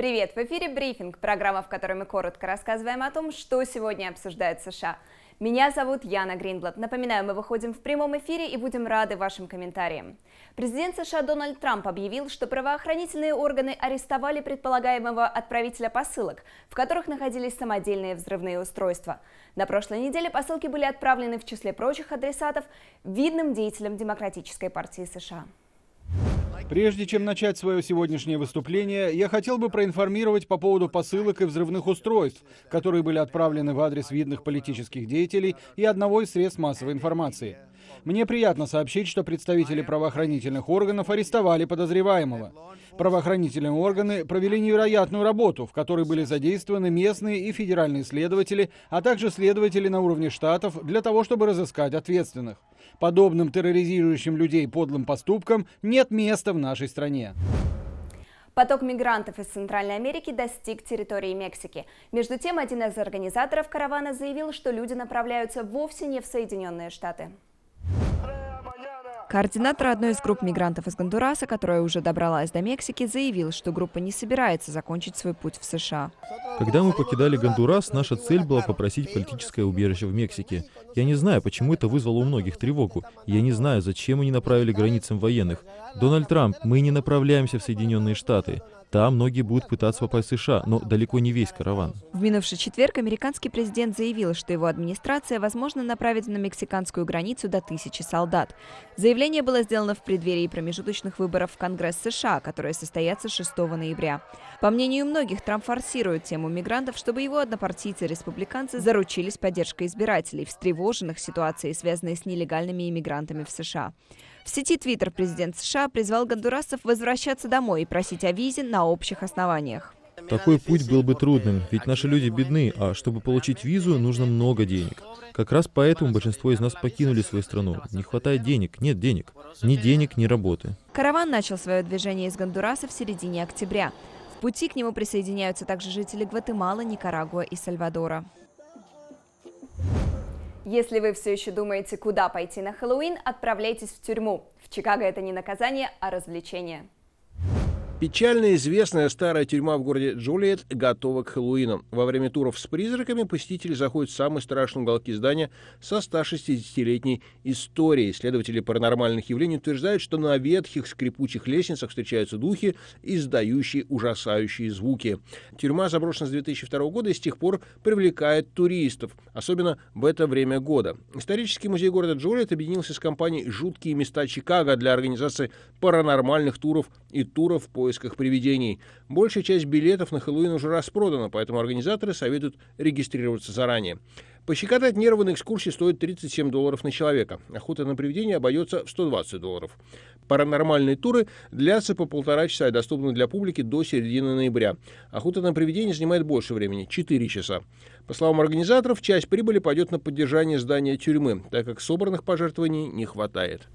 Привет! В эфире брифинг, программа, в которой мы коротко рассказываем о том, что сегодня обсуждают США. Меня зовут Яна Гринблад. Напоминаю, мы выходим в прямом эфире и будем рады вашим комментариям. Президент США Дональд Трамп объявил, что правоохранительные органы арестовали предполагаемого отправителя посылок, в которых находились самодельные взрывные устройства. На прошлой неделе посылки были отправлены в числе прочих адресатов видным деятелям Демократической партии США. Прежде чем начать свое сегодняшнее выступление, я хотел бы проинформировать по поводу посылок и взрывных устройств, которые были отправлены в адрес видных политических деятелей и одного из средств массовой информации. Мне приятно сообщить, что представители правоохранительных органов арестовали подозреваемого. Правоохранительные органы провели невероятную работу, в которой были задействованы местные и федеральные следователи, а также следователи на уровне штатов для того, чтобы разыскать ответственных. Подобным терроризирующим людей подлым поступкам нет места в нашей стране. Поток мигрантов из Центральной Америки достиг территории Мексики. Между тем, один из организаторов каравана заявил, что люди направляются вовсе не в Соединенные Штаты. Координатор одной из групп мигрантов из Гондураса, которая уже добралась до Мексики, заявил, что группа не собирается закончить свой путь в США. Когда мы покидали Гондурас, наша цель была попросить политическое убежище в Мексике. Я не знаю, почему это вызвало у многих тревогу. Я не знаю, зачем они направили границам военных. Дональд Трамп, мы не направляемся в Соединенные Штаты. Там многие будут пытаться попасть в США, но далеко не весь караван. В минувший четверг американский президент заявил, что его администрация, возможно, направит на мексиканскую границу до тысячи солдат. Заявление было сделано в преддверии промежуточных выборов в Конгресс США, которые состоятся 6 ноября. По мнению многих, Трамп форсирует тему мигрантов, чтобы его однопартийцы-республиканцы заручились поддержкой избирателей, встревоженных ситуацией, связанной с нелегальными иммигрантами в США. В сети Твиттер президент США призвал гондурасцев возвращаться домой и просить о визе на общих основаниях. Такой путь был бы трудным, ведь наши люди бедны, а чтобы получить визу, нужно много денег. Как раз поэтому большинство из нас покинули свою страну. Не хватает денег, нет денег. Ни денег, ни работы. Караван начал свое движение из Гондураса в середине октября. В пути к нему присоединяются также жители Гватемалы, Никарагуа и Сальвадора. Если вы все еще думаете, куда пойти на Хэллоуин, отправляйтесь в тюрьму. В Чикаго это не наказание, а развлечение. Печально известная старая тюрьма в городе Джулиет готова к Хэллоуину. Во время туров с призраками посетители заходят в самые страшные уголки здания со 160-летней историей. Исследователи паранормальных явлений утверждают, что на ветхих скрипучих лестницах встречаются духи, издающие ужасающие звуки. Тюрьма заброшена с 2002 года и с тех пор привлекает туристов, особенно в это время года. Исторический музей города Джулиет объединился с компанией «Жуткие места Чикаго» для организации паранормальных туров и туров по поисках привидений. Большая часть билетов на Хэллоуин уже распродана, поэтому организаторы советуют регистрироваться заранее. Пощекотать нервы на экскурсии стоит 37 долларов на человека. Охота на привидения обойдется в 120 долларов. Паранормальные туры длятся по полтора часа и доступны для публики до середины ноября. Охота на привидения занимает больше времени – 4 часа. По словам организаторов, часть прибыли пойдет на поддержание здания тюрьмы, так как собранных пожертвований не хватает.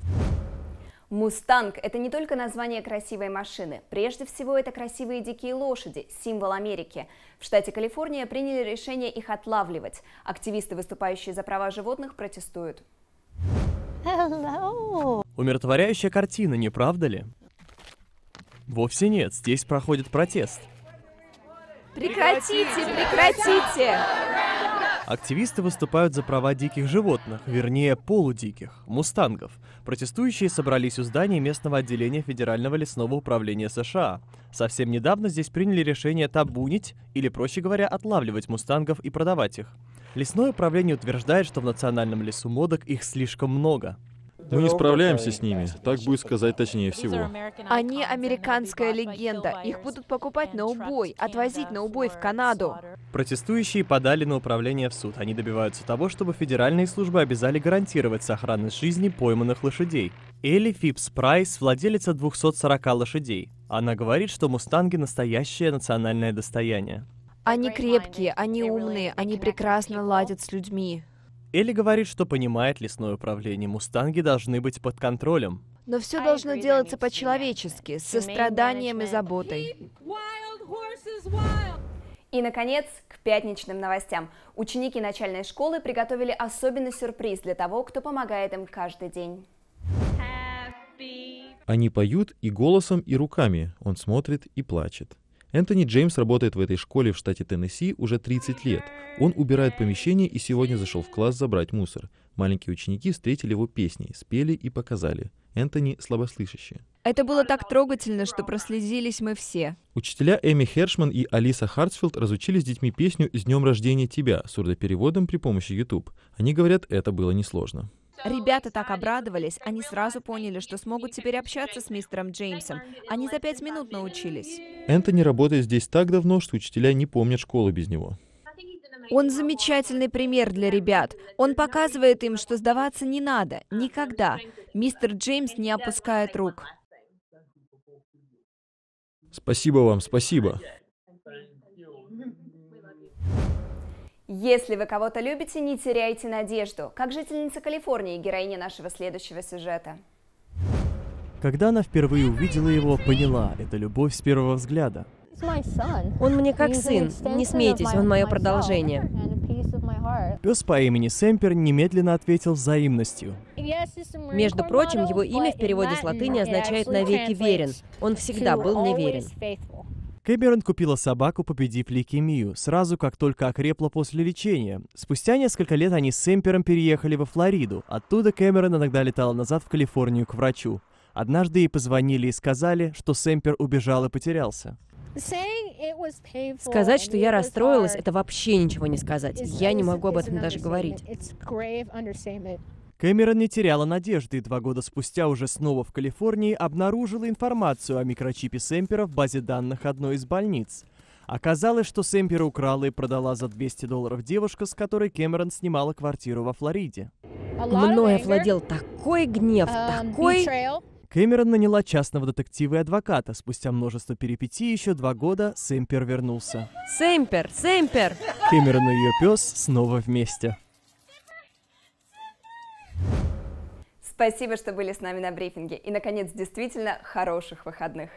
Мустанг – это не только название красивой машины. Прежде всего, это красивые дикие лошади, символ Америки. В штате Калифорния приняли решение их отлавливать. Активисты, выступающие за права животных, протестуют. Hello. Умиротворяющая картина, не правда ли? Вовсе нет, здесь проходит протест. Прекратите, прекратите! Активисты выступают за права диких животных, вернее полудиких, мустангов. Протестующие собрались у здания местного отделения Федерального лесного управления США. Совсем недавно здесь приняли решение табунить, или проще говоря, отлавливать мустангов и продавать их. Лесное управление утверждает, что в национальном лесу модок их слишком много. Мы не справляемся с ними, так будет сказать точнее всего. Они американская легенда. Их будут покупать на убой, отвозить на убой в Канаду. Протестующие подали на управление в суд. Они добиваются того, чтобы федеральные службы обязали гарантировать сохранность жизни пойманных лошадей. Элли Фипс Прайс, владелица 240 лошадей. Она говорит, что мустанги — настоящее национальное достояние. Они крепкие, они умные, они прекрасно ладят с людьми. Элли говорит, что понимает лесное управление. Мустанги должны быть под контролем. Но все должно делаться по-человечески, с состраданием и заботой. И, наконец, к пятничным новостям. Ученики начальной школы приготовили особенный сюрприз для того, кто помогает им каждый день. Они поют и голосом, и руками. Он смотрит и плачет. Энтони Джеймс работает в этой школе в штате Теннесси уже 30 лет. Он убирает помещение и сегодня зашел в класс забрать мусор. Маленькие ученики встретили его песней, спели и показали. Энтони слабослышащий. Это было так трогательно, что прослезились мы все. Учителя Эми Хершман и Алиса Хартсфилд разучили с детьми песню «С днем рождения тебя» сурдопереводом при помощи YouTube. Они говорят, это было несложно. Ребята так обрадовались, они сразу поняли, что смогут теперь общаться с мистером Джеймсом. Они за пять минут научились. Энтони работает здесь так давно, что учителя не помнят школы без него. Он замечательный пример для ребят. Он показывает им, что сдаваться не надо. Никогда. Мистер Джеймс не опускает рук. Спасибо вам, спасибо. Если вы кого-то любите, не теряйте надежду. Как жительница Калифорнии, героиня нашего следующего сюжета. Когда она впервые увидела его, поняла, это любовь с первого взгляда. Он мне как сын. Не смейтесь, он мое продолжение. Пес по имени Сэмпер немедленно ответил взаимностью. Между прочим, его имя в переводе с латыни означает «навеки верен». Он всегда был мне верен. Кэмерон купила собаку, победив лейкемию, сразу как только окрепла после лечения. Спустя несколько лет они с Сэмпером переехали во Флориду. Оттуда Кэмерон иногда летала назад в Калифорнию к врачу. Однажды ей позвонили и сказали, что Сэмпер убежал и потерялся. Сказать, что я расстроилась, это вообще ничего не сказать. Я не могу об этом даже говорить. Кэмерон не теряла надежды и два года спустя уже снова в Калифорнии обнаружила информацию о микрочипе Сэмпера в базе данных одной из больниц. Оказалось, что Сэмпера украла и продала за 200 долларов девушка, с которой Кэмерон снимала квартиру во Флориде. Мной овладел такой гнев, такой... Кэмерон наняла частного детектива и адвоката. Спустя множество перипетий еще два года Сэмпер вернулся. Сэмпер, Сэмпер! Кэмерон и ее пес снова вместе. Спасибо, что были с нами на брифинге. И, наконец, действительно хороших выходных.